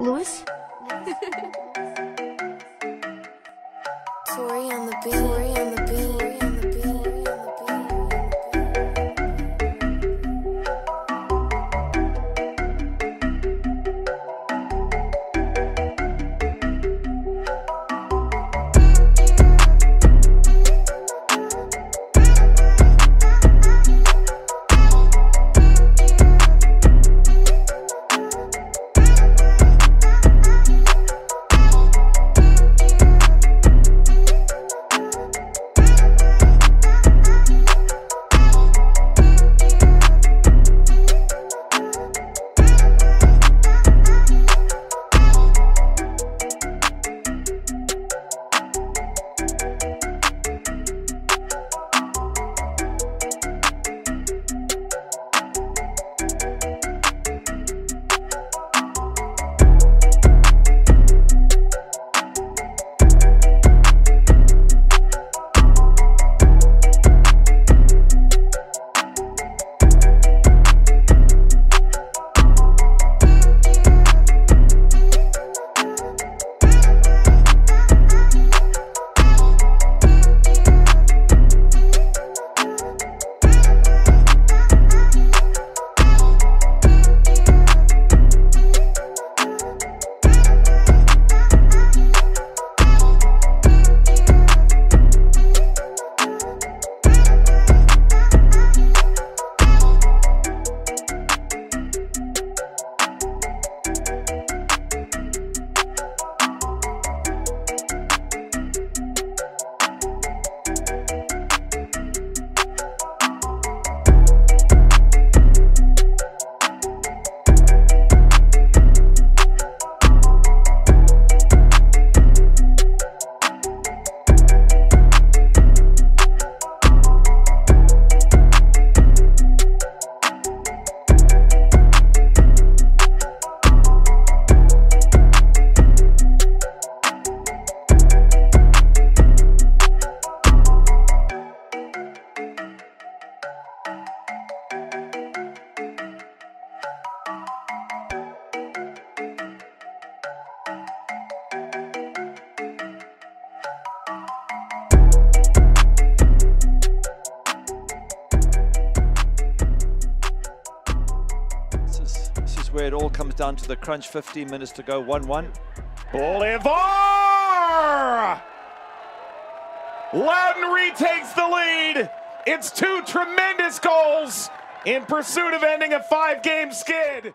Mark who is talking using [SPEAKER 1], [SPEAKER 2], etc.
[SPEAKER 1] Lewis?
[SPEAKER 2] Tori on the beat. Tori on the beat.
[SPEAKER 3] Where it all comes down to the crunch. 15 minutes to go, 1 1.
[SPEAKER 4] Bolivar! Loudoun retakes the lead. It's two tremendous goals in pursuit of ending a five game skid.